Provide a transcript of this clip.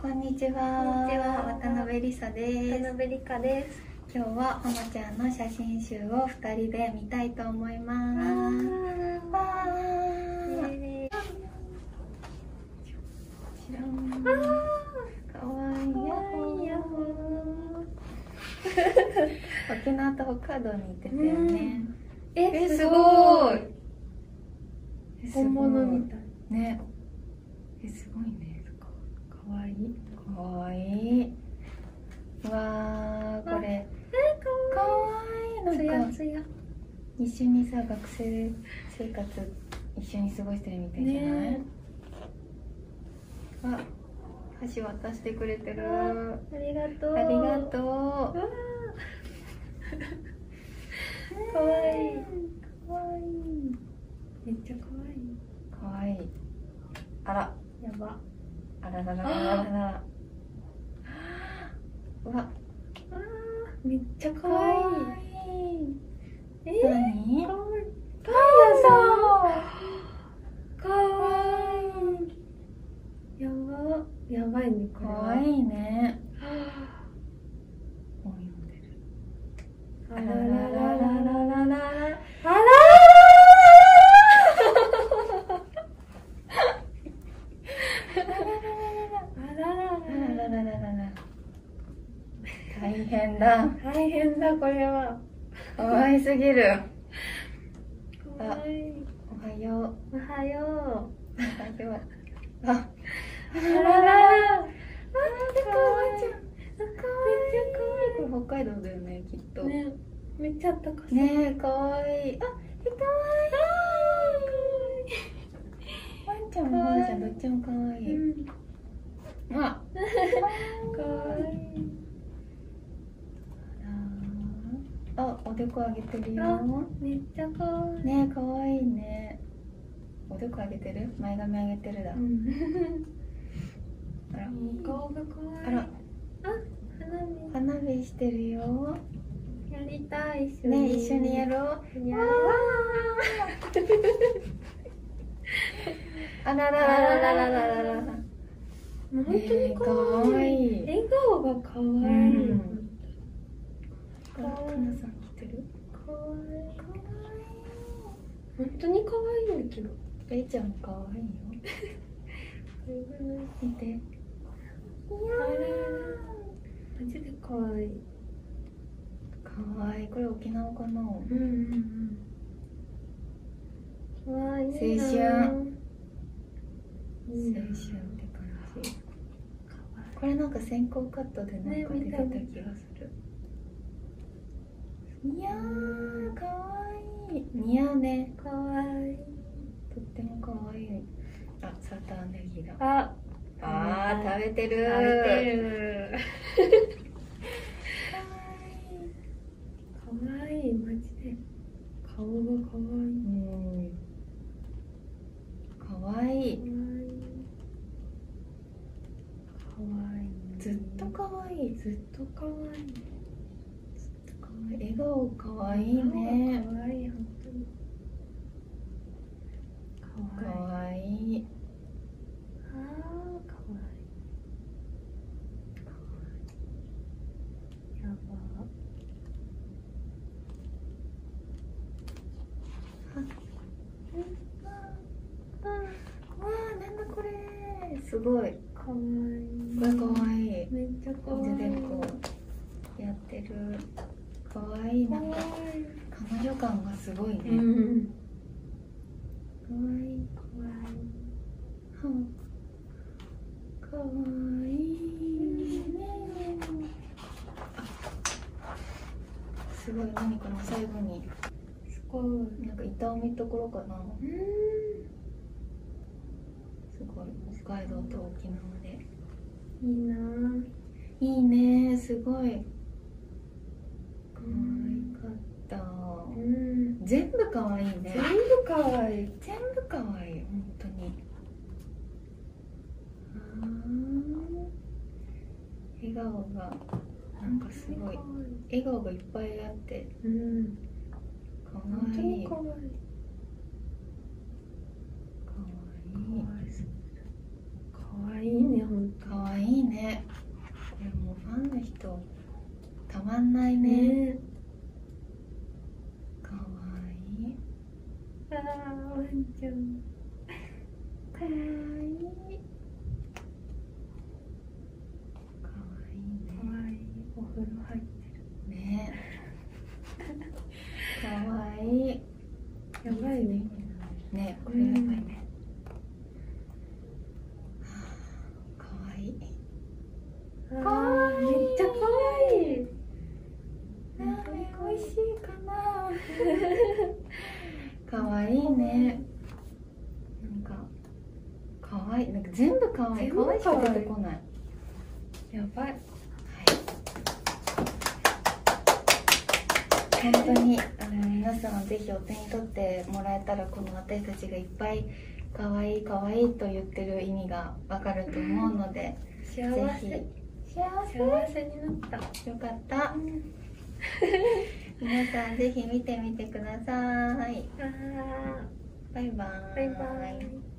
こんにちは。こんにちは。渡辺梨沙です。渡辺理香です。今日はほのちゃんの写真集を二人で見たいと思います。わー。かわいいヤッホ沖縄と北海道に行ってたよね。ええ、すごい。えすごい本物みたい。ね。え、すごいね。かわいい。かわいい。うわー、これ。え、かわいい。つなんか、やつや。一緒にさ、学生生活一緒に過ごしてるみたいじゃない、ねあ、箸渡してくれてる。ああありがとう。りがう。とう。かわいい。かわいい。めっちゃかわいい。かわいい。あら、やば。あららららららら。うわ、あーめっちゃかかわいい。何かわいい。パさん。かわいい。やば。やばいね。かわいいね。は本読んでる。ああららららららら。あらあらららあらららららら。大変だ。大変だこれはかわいすぎる。かわいいおはよう。おはよおはよう。あ、うあらららああ、でかわいいじゃん。かわいい。これ北海道だよね、きっと。ねねめっちゃあったかそうえ、かわいい。あ、え、かわいい。ワンちゃんもワンちゃんどっちもかわいい。うんあ、かわいいあ、おでこあげてるよ。あめっちゃかわいい。ねえ、かわいいね。おでこあげてる？前髪あげてるだ。うん。あら、顔がかわいい。あら、あ花火。花火してるよ。やりたい一緒に。ねえ、一緒にやろう。やわ あらららららららら。ら。本当にかわいい。笑顔がかわいい、うん。かわいいかなさん来てる？かわいいかわ本当にかわいいんだけどいい。べいちゃんもかわいいよ。見て。いやマジでかわいいー。かわいい。これ沖縄かな？うんうんうんかわいいな青春いい青な春って感じ。これなんか先行カットでなんか出てた気がする。いやー、かわいい。似合うね。かわいいとってもかわいい。あ、サーターアンダギーだ。ああー、食べてる。食べてる かわいい。かわいいマジで顔がかわいいうん。かわいい。かわいいずっとかわいい。ずっとかわいい。笑顔かわいいね。かわいい本当にかかわいいわいい。あーかわいいやばわあ、なんだこれ。すごい。かわいいこれかわいい。めっちゃかわいいやってる。かわいい。なんか彼女感がすごいね。うんかわいい。かわいいはかわいいすごい。何かな最後に。すごいなんか痛みところかな。うんすごい。北海道と沖縄で。いいないいね。すごい。全部可愛いね。全部可愛い。全部可愛い本当に。笑顔がなんかすごい。笑顔がいっぱいあって。うん。可愛い。可愛い。可愛い。ね本当可愛いね。いやもファンの人たまんないね、ね。あーワンちゃんかわいいかわいいかわいいお風呂入ってるねねかわいいやばいねねこれやばいね、はあかわいいあかわいいーめっちゃかわいいラーメン美味しいかなかわいいね。なんかかわいい。なんか全部かわいい。かわいい。しか出てこない。やばい。本当にあの皆さんぜひお手に取ってもらえたらこの私たちがいっぱい可愛い可愛いと言ってる意味がわかると思うので、幸ぜせひ。幸せ。幸せになった。よかった皆さんぜひ見てみてください。バイバーイ。バイバイ